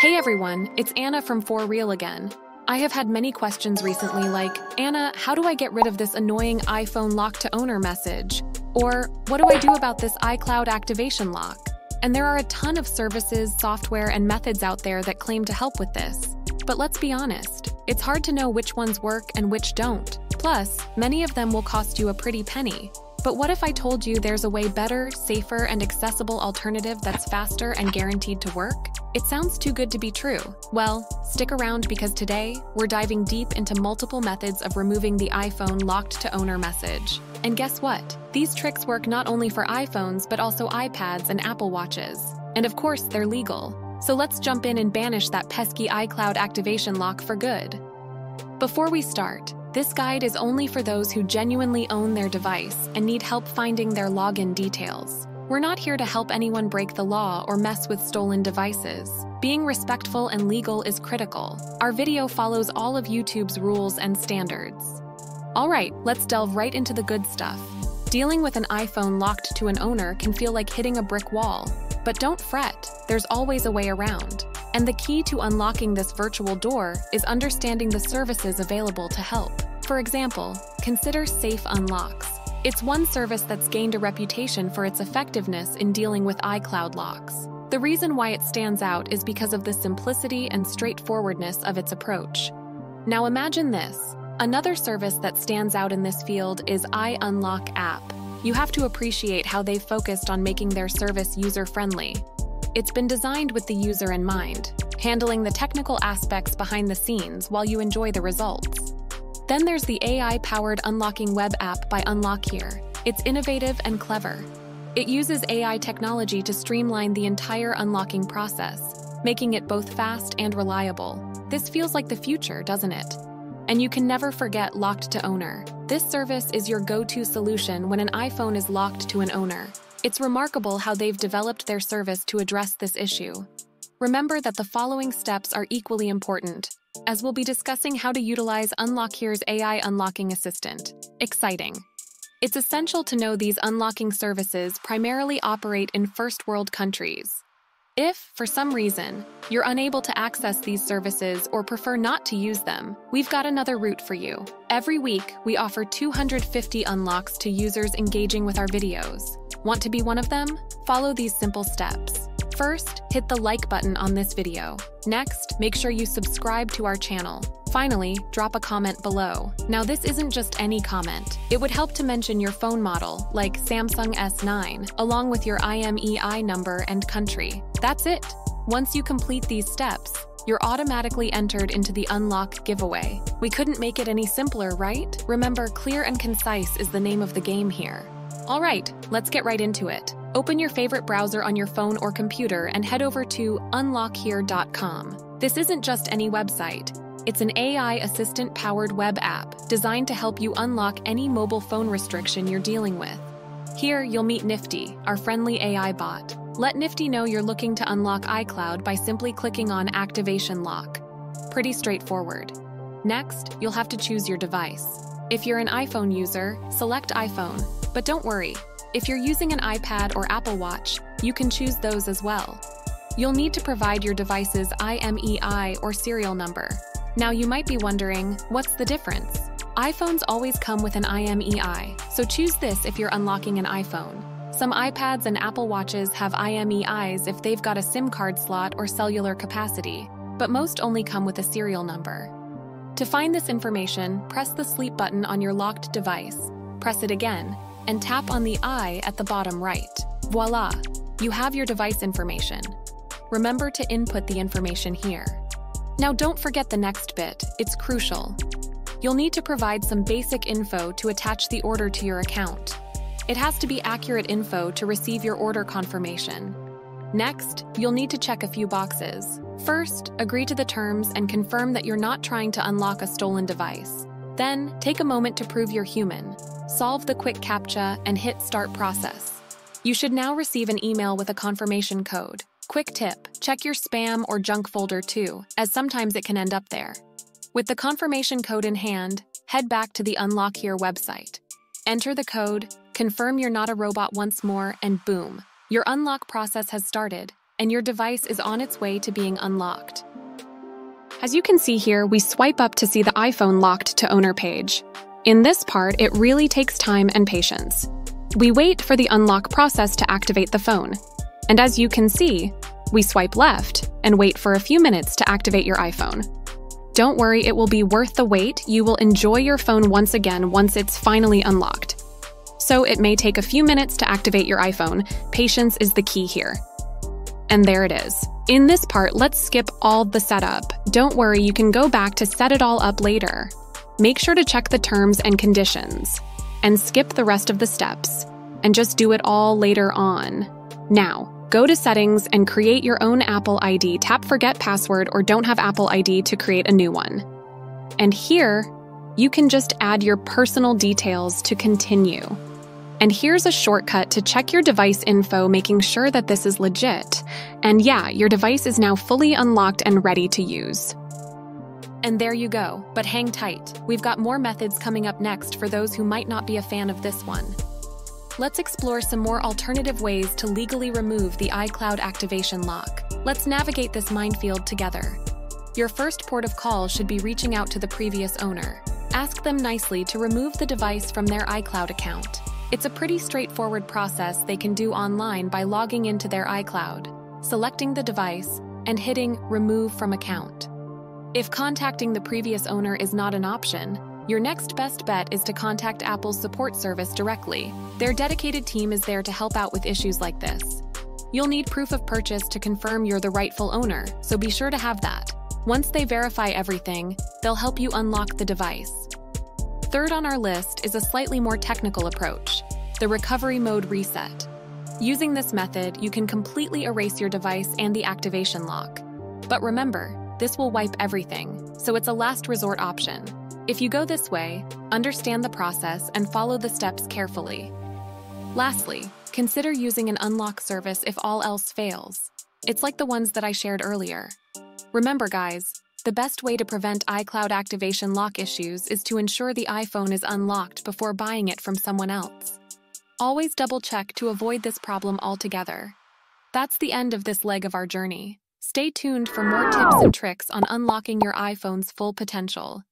Hey everyone, it's Anna from For Real again. I have had many questions recently like, Anna, how do I get rid of this annoying iPhone lock to owner message? Or, what do I do about this iCloud activation lock? And there are a ton of services, software, and methods out there that claim to help with this. But let's be honest, it's hard to know which ones work and which don't. Plus, many of them will cost you a pretty penny. But what if I told you there's a way better, safer, and accessible alternative that's faster and guaranteed to work? It sounds too good to be true. Well, stick around because today we're diving deep into multiple methods of removing the iPhone locked to owner message. And guess what? These tricks work not only for iPhones but also iPads and Apple Watches. And of course, they're legal. So let's jump in and banish that pesky iCloud activation lock for good. Before we start, this guide is only for those who genuinely own their device and need help finding their login details. We're not here to help anyone break the law or mess with stolen devices. Being respectful and legal is critical. Our video follows all of YouTube's rules and standards. All right, let's delve right into the good stuff. Dealing with an iPhone locked to an owner can feel like hitting a brick wall. But don't fret, there's always a way around. And the key to unlocking this virtual door is understanding the services available to help. For example, consider Safe Unlocks. It's one service that's gained a reputation for its effectiveness in dealing with iCloud locks. The reason why it stands out is because of the simplicity and straightforwardness of its approach. Now imagine this. Another service that stands out in this field is iUnlock app. You have to appreciate how they've focused on making their service user-friendly. It's been designed with the user in mind, handling the technical aspects behind the scenes while you enjoy the results. Then there's the AI-powered unlocking web app by Unlock Here. It's innovative and clever. It uses AI technology to streamline the entire unlocking process, making it both fast and reliable. This feels like the future, doesn't it? And you can never forget Locked to Owner. This service is your go-to solution when an iPhone is locked to an owner. It's remarkable how they've developed their service to address this issue. Remember that the following steps are equally important, as we'll be discussing how to utilize UnlockHere's AI unlocking assistant. Exciting. It's essential to know these unlocking services primarily operate in first world countries. If, for some reason, you're unable to access these services or prefer not to use them, we've got another route for you. Every week, we offer 250 unlocks to users engaging with our videos. Want to be one of them? Follow these simple steps. First, hit the like button on this video. Next, make sure you subscribe to our channel. Finally, drop a comment below. Now this isn't just any comment. It would help to mention your phone model, like Samsung S9, along with your IMEI number and country. That's it. Once you complete these steps, you're automatically entered into the Unlock giveaway. We couldn't make it any simpler, right? Remember, clear and concise is the name of the game here. All right, let's get right into it. Open your favorite browser on your phone or computer and head over to unlockhere.com. This isn't just any website. It's an AI assistant powered web app designed to help you unlock any mobile phone restriction you're dealing with. Here, you'll meet Nifty, our friendly AI bot. Let Nifty know you're looking to unlock iCloud by simply clicking on Activation Lock. Pretty straightforward. Next, you'll have to choose your device. If you're an iPhone user, select iPhone, but don't worry, if you're using an iPad or Apple Watch, you can choose those as well. You'll need to provide your device's IMEI or serial number. Now you might be wondering, what's the difference? iPhones always come with an IMEI, so choose this if you're unlocking an iPhone. Some iPads and Apple Watches have IMEIs if they've got a SIM card slot or cellular capacity, but most only come with a serial number. To find this information, press the sleep button on your locked device, press it again, and tap on the I at the bottom right. Voila! You have your device information. Remember to input the information here. Now don't forget the next bit, it's crucial. You'll need to provide some basic info to attach the order to your account. It has to be accurate info to receive your order confirmation. Next, you'll need to check a few boxes. First, agree to the terms and confirm that you're not trying to unlock a stolen device. Then, take a moment to prove you're human. Solve the quick CAPTCHA and hit Start Process. You should now receive an email with a confirmation code. Quick tip check your spam or junk folder too, as sometimes it can end up there. With the confirmation code in hand, head back to the UnlockHere website. Enter the code, confirm you're not a robot once more, and boom, your unlock process has started. and your device is on its way to being unlocked. As you can see here, we swipe up to see the iPhone locked to owner page. In this part, it really takes time and patience. We wait for the unlock process to activate the phone. And as you can see, we swipe left and wait for a few minutes to activate your iPhone. Don't worry, it will be worth the wait. You will enjoy your phone once again once it's finally unlocked. So it may take a few minutes to activate your iPhone. Patience is the key here. And there it is. In this part, let's skip all the setup. Don't worry, you can go back to set it all up later. Make sure to check the terms and conditions, and skip the rest of the steps, and just do it all later on. Now, go to Settings and create your own Apple ID. Tap Forget Password or don't have Apple ID to create a new one. And here, you can just add your personal details to continue. And here's a shortcut to check your device info, making sure that this is legit. And yeah, your device is now fully unlocked and ready to use. And there you go, but hang tight. We've got more methods coming up next for those who might not be a fan of this one. Let's explore some more alternative ways to legally remove the iCloud activation lock. Let's navigate this minefield together. Your first port of call should be reaching out to the previous owner. Ask them nicely to remove the device from their iCloud account. It's a pretty straightforward process they can do online by logging into their iCloud, selecting the device, and hitting Remove from Account. If contacting the previous owner is not an option, your next best bet is to contact Apple's support service directly. Their dedicated team is there to help out with issues like this. You'll need proof of purchase to confirm you're the rightful owner, so be sure to have that. Once they verify everything, they'll help you unlock the device. Third on our list is a slightly more technical approach the recovery mode reset. Using this method, you can completely erase your device and the activation lock. But remember, this will wipe everything, so it's a last resort option. If you go this way, understand the process and follow the steps carefully. Lastly, consider using an unlock service if all else fails. It's like the ones that I shared earlier. Remember, guys, the best way to prevent iCloud activation lock issues is to ensure the iPhone is unlocked before buying it from someone else. Always double check to avoid this problem altogether. That's the end of this leg of our journey. Stay tuned for more tips and tricks on unlocking your iPhone's full potential.